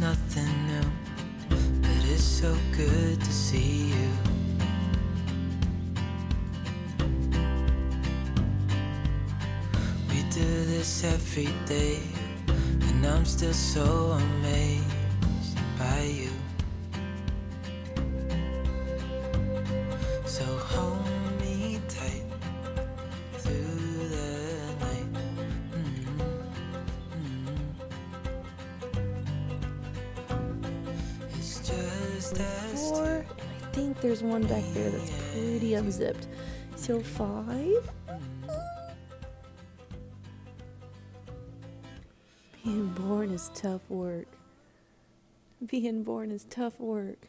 nothing new, but it's so good to see you. We do this every day, and I'm still so amazed by you. Four. And I think there's one back there that's pretty unzipped. So five. Being born is tough work. Being born is tough work.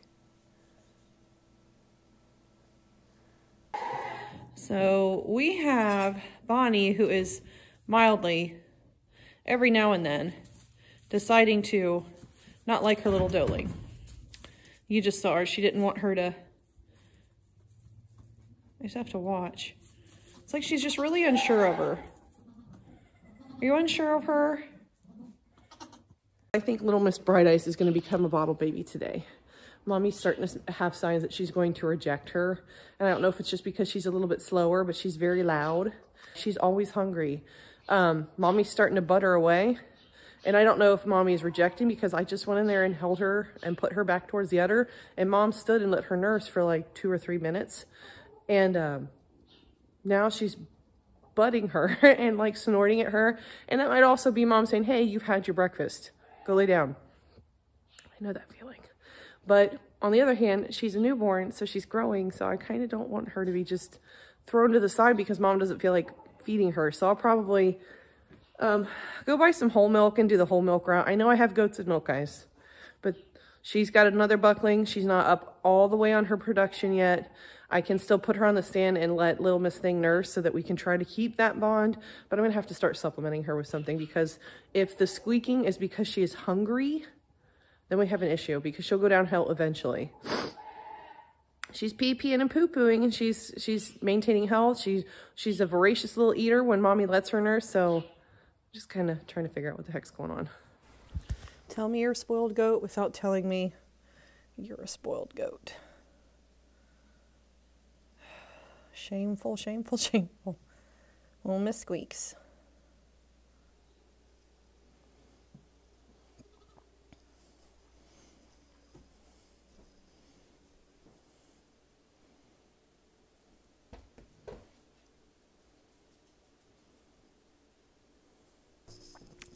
So we have Bonnie, who is mildly, every now and then, deciding to not like her little doeling. You just saw her. She didn't want her to. I just have to watch. It's like she's just really unsure of her. Are you unsure of her? I think little Miss Bright Eyes is going to become a bottle baby today. Mommy's starting to have signs that she's going to reject her. And I don't know if it's just because she's a little bit slower, but she's very loud. She's always hungry. Um, mommy's starting to butter away. And I don't know if mommy is rejecting because I just went in there and held her and put her back towards the udder. And mom stood and let her nurse for like two or three minutes. And um, now she's butting her and like snorting at her. And that might also be mom saying, hey, you've had your breakfast. Go lay down. I know that feeling. But on the other hand, she's a newborn, so she's growing. So I kind of don't want her to be just thrown to the side because mom doesn't feel like feeding her. So I'll probably um, go buy some whole milk and do the whole milk route. I know I have goats and milk guys, but she's got another buckling. She's not up all the way on her production yet. I can still put her on the stand and let little Miss Thing nurse so that we can try to keep that bond. But I'm to have to start supplementing her with something because if the squeaking is because she is hungry, then we have an issue because she'll go downhill eventually. She's pee-peeing and poo-pooing and she's she's maintaining health. She's she's a voracious little eater when mommy lets her nurse. So just kind of trying to figure out what the heck's going on. Tell me you're a spoiled goat without telling me you're a spoiled goat. Shameful, shameful, shameful. Little Miss Squeaks.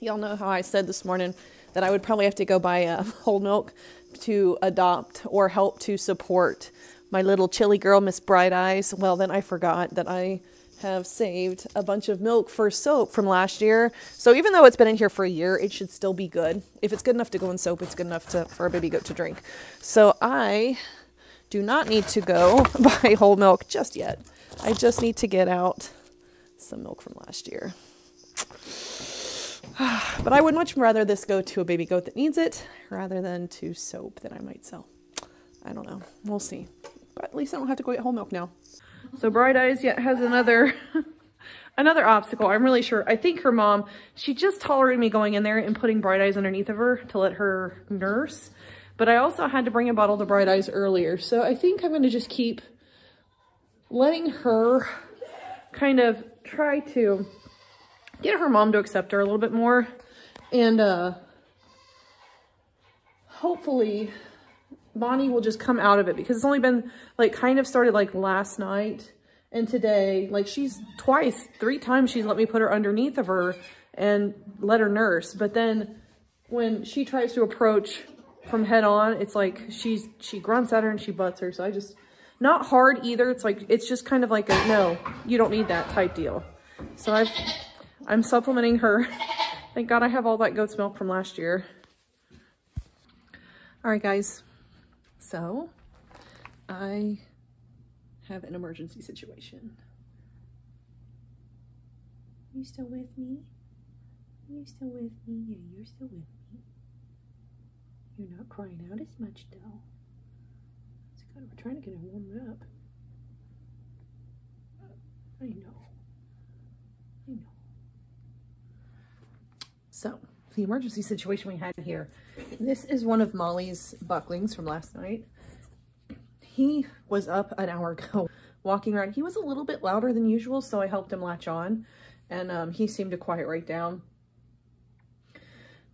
Y'all know how I said this morning that I would probably have to go buy uh, whole milk to adopt or help to support my little chilly girl, Miss Bright Eyes. Well, then I forgot that I have saved a bunch of milk for soap from last year. So even though it's been in here for a year, it should still be good. If it's good enough to go in soap, it's good enough to, for a baby goat to drink. So I do not need to go buy whole milk just yet. I just need to get out some milk from last year. But I would much rather this go to a baby goat that needs it rather than to soap that I might sell. I don't know. We'll see. But at least I don't have to go get whole milk now. So Bright Eyes yet has another another obstacle. I'm really sure. I think her mom, she just tolerated me going in there and putting Bright Eyes underneath of her to let her nurse. But I also had to bring a bottle to Bright Eyes earlier. So I think I'm going to just keep letting her kind of try to get her mom to accept her a little bit more. And uh hopefully Bonnie will just come out of it because it's only been like kind of started like last night and today. Like she's twice three times she's let me put her underneath of her and let her nurse. But then when she tries to approach from head on it's like she's she grunts at her and she butts her. So I just not hard either. It's like it's just kind of like a no you don't need that type deal. So I've I'm supplementing her. Thank God I have all that goat's milk from last year. All right, guys. So I have an emergency situation. You still with me? You still with me? Yeah, you're still with me. You're not crying out as much, though. It's good. We're trying to get it warmed up. I know. I know. So, the emergency situation we had here. This is one of Molly's bucklings from last night. He was up an hour ago walking around. He was a little bit louder than usual, so I helped him latch on and um, he seemed to quiet right down.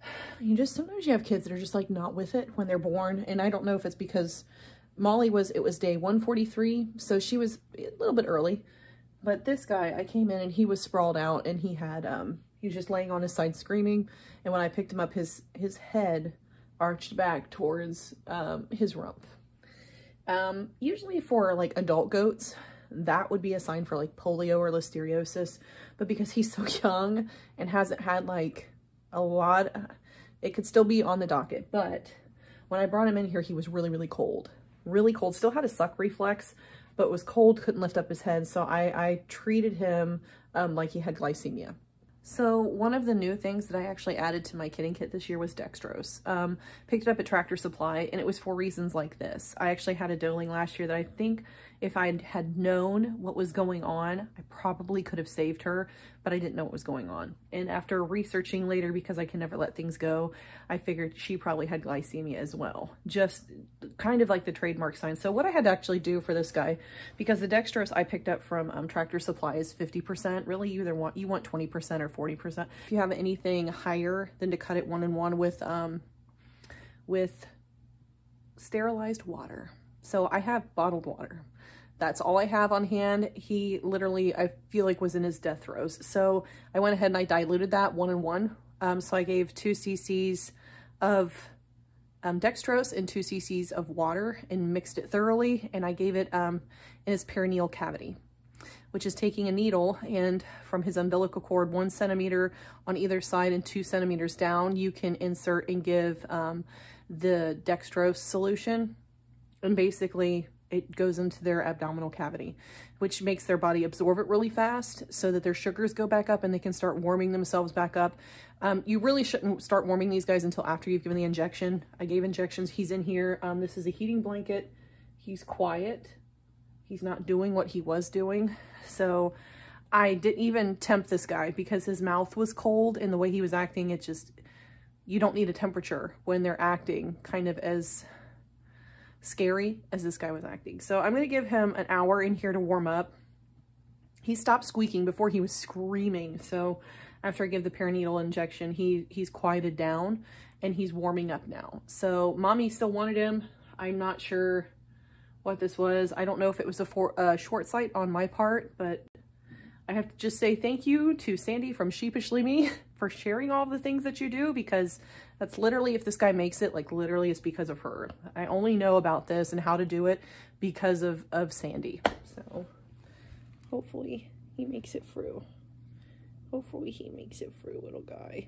You just, sometimes you have kids that are just like not with it when they're born. And I don't know if it's because Molly was, it was day 143. So she was a little bit early, but this guy, I came in and he was sprawled out and he had, um, he was just laying on his side screaming. And when I picked him up, his, his head arched back towards, um, his rump. Um, usually for like adult goats, that would be a sign for like polio or listeriosis. But because he's so young and hasn't had like a lot, it could still be on the docket. But when I brought him in here, he was really, really cold. Really cold. Still had a suck reflex, but was cold, couldn't lift up his head. So I, I treated him um, like he had glycemia. So one of the new things that I actually added to my kidding kit this year was dextrose. Um, picked it up at Tractor Supply and it was for reasons like this. I actually had a doeling last year that I think if I had known what was going on, I probably could have saved her, but I didn't know what was going on. And after researching later, because I can never let things go, I figured she probably had glycemia as well. Just kind of like the trademark sign. So what I had to actually do for this guy, because the dextrose I picked up from um, Tractor Supply is 50%, really you either want, you want 20% or 40%. If you have anything higher than to cut it one and one with, um, with sterilized water. So I have bottled water. That's all I have on hand. He literally, I feel like was in his death throes. So I went ahead and I diluted that one and one. Um, so I gave two cc's of um, dextrose and two cc's of water and mixed it thoroughly. And I gave it um, in his perineal cavity, which is taking a needle and from his umbilical cord, one centimeter on either side and two centimeters down, you can insert and give um, the dextrose solution and basically it goes into their abdominal cavity, which makes their body absorb it really fast so that their sugars go back up and they can start warming themselves back up. Um, you really shouldn't start warming these guys until after you've given the injection. I gave injections. He's in here. Um, this is a heating blanket. He's quiet. He's not doing what he was doing. So I didn't even tempt this guy because his mouth was cold and the way he was acting, it just, you don't need a temperature when they're acting kind of as scary as this guy was acting. So I'm going to give him an hour in here to warm up. He stopped squeaking before he was screaming. So after I give the perineal injection, he he's quieted down and he's warming up now. So mommy still wanted him. I'm not sure what this was. I don't know if it was a for, short sight on my part, but I have to just say thank you to Sandy from Sheepishly Me for sharing all the things that you do because that's literally, if this guy makes it, like literally it's because of her. I only know about this and how to do it because of, of Sandy. So hopefully he makes it through. Hopefully he makes it through, little guy.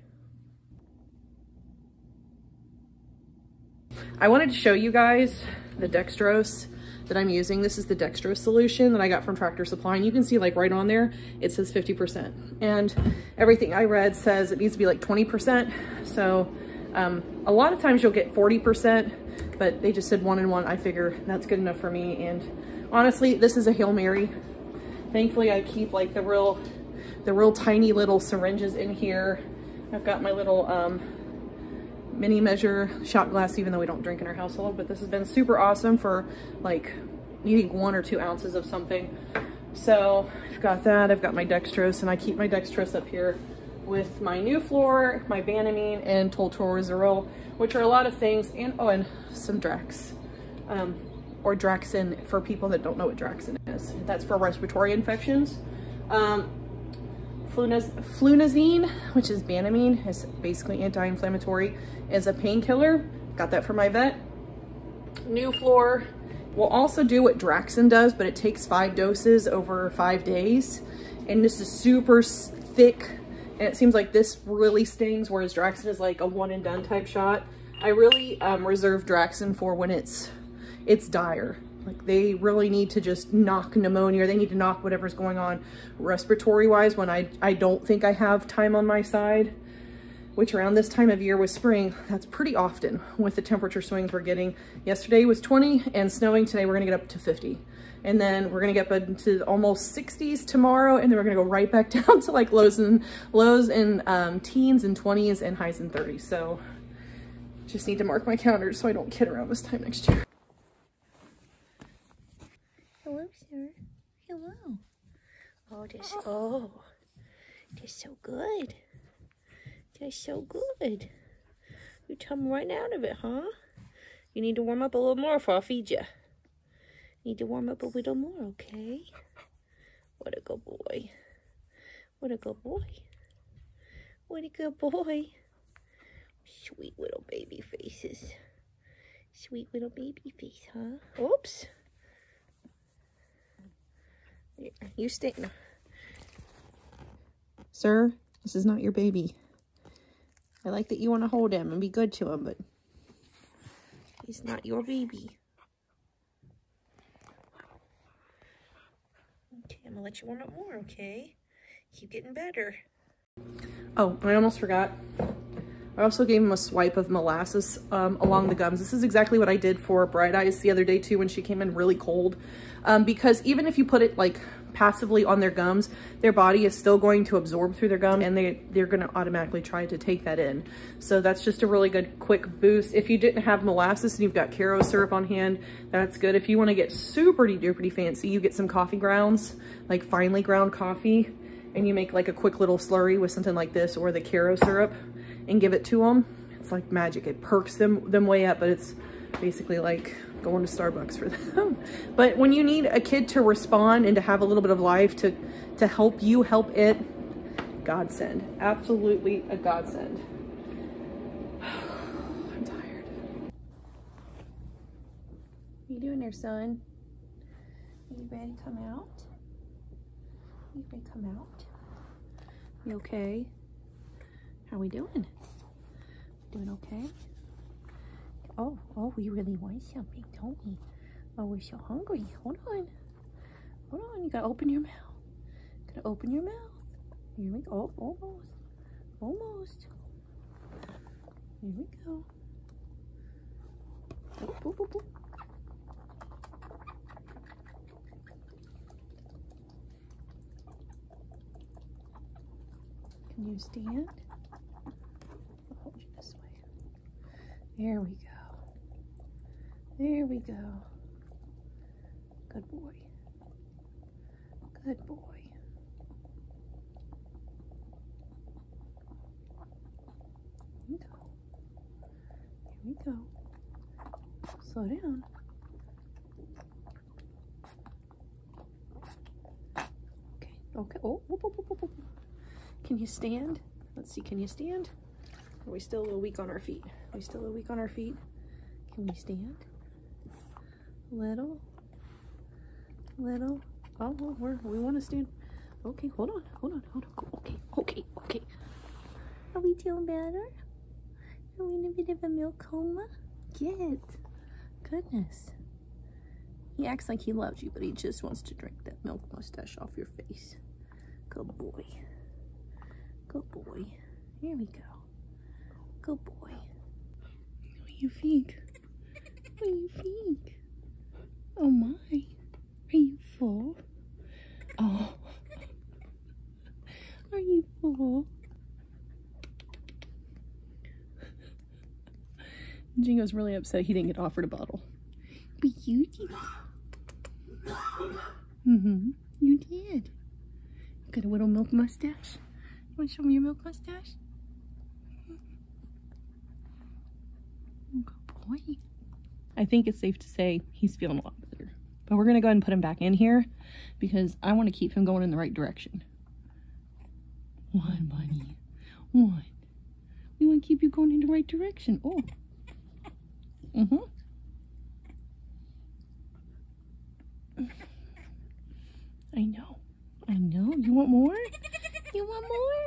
I wanted to show you guys the dextrose that I'm using. This is the dextrose solution that I got from Tractor Supply. And you can see like right on there, it says 50%. And everything I read says it needs to be like 20%. So um, a lot of times you'll get 40%, but they just said one and one. I figure that's good enough for me. And honestly, this is a Hail Mary. Thankfully, I keep like the real, the real tiny little syringes in here. I've got my little um, mini measure shot glass, even though we don't drink in our household, but this has been super awesome for like needing one or two ounces of something. So I've got that, I've got my dextrose, and I keep my dextrose up here with my Nuflor, my Banamine, and Toltrazuril, which are a lot of things, and oh, and some Drax, um, or Draxxin for people that don't know what Draxxin is. That's for respiratory infections. Um, Flunaz flunazine, which is Banamine, is basically anti-inflammatory, is a painkiller. Got that from my vet. Nuflor will also do what Draxxin does, but it takes five doses over five days. And this is super thick, and it seems like this really stings, whereas Draxxin is like a one and done type shot. I really um, reserve Draxxin for when it's it's dire. Like they really need to just knock pneumonia they need to knock whatever's going on respiratory wise when I, I don't think I have time on my side, which around this time of year with spring, that's pretty often with the temperature swings we're getting. Yesterday was 20 and snowing. Today we're gonna get up to 50. And then we're gonna get up into almost 60s tomorrow. And then we're gonna go right back down to like lows and lows and um, teens and 20s and highs and 30s. So just need to mark my calendar so I don't kid around this time next year. Hello, sir. Hello. Oh, this. Oh, that's so good. That's so good. You come right out of it, huh? You need to warm up a little more before I'll feed you. Need to warm up a little more, okay? What a good boy. What a good boy. What a good boy. Sweet little baby faces. Sweet little baby face, huh? Oops. You stay. Sir, this is not your baby. I like that you want to hold him and be good to him, but He's not your baby. Okay, I'm gonna let you warm up more, okay? Keep getting better. Oh, I almost forgot. I also gave him a swipe of molasses um, along the gums. This is exactly what I did for Bright Eyes the other day too when she came in really cold. Um, because even if you put it like passively on their gums, their body is still going to absorb through their gum and they, they're going to automatically try to take that in. So that's just a really good quick boost. If you didn't have molasses and you've got Karo syrup on hand, that's good. If you want to get super duper fancy, you get some coffee grounds, like finely ground coffee, and you make like a quick little slurry with something like this or the Karo syrup and give it to them. It's like magic. It perks them, them way up, but it's basically like going to Starbucks for them. but when you need a kid to respond and to have a little bit of life to, to help you help it, godsend. Absolutely a godsend. I'm tired. What you doing there, son? Are You ready to come out? You ready to come out? You okay? How we doing? Doing okay? Oh, oh, we really want something, don't we? Oh, we're so hungry. Hold on. Hold on. You gotta open your mouth. Gotta open your mouth. Here we go. Oh, almost. Almost. Here we go. Oh, boop, boop, boop. Can you stand? I'll hold you this way. There we go. There we go. Good boy. Good boy. We go. Here we go. Slow down. Okay. Okay. Oh, whoop, whoop, whoop. Can you stand? Let's see. Can you stand? Are we still a little weak on our feet? Are we still a little weak on our feet? Can we stand? Little. Little. Oh, we're, we want to stand. Okay, hold on, hold on, hold on. Okay, okay, okay. Are we doing better? Are we in a bit of a milk coma? Get. Goodness. He acts like he loves you, but he just wants to drink that milk mustache off your face. Good boy. Good boy. Here we go. Good boy. What do you think? What do you think? Oh my. Are you full? Oh. Are you full? Jingo's really upset he didn't get offered a bottle. But you did. Mm-hmm. You did. Got a little milk mustache. You want to show me your milk mustache? Good boy. I think it's safe to say he's feeling a lot But we're going to go ahead and put him back in here because I want to keep him going in the right direction. One, bunny. One. We want to keep you going in the right direction. Oh. Mm-hmm. I know. I know. You want more? You want more?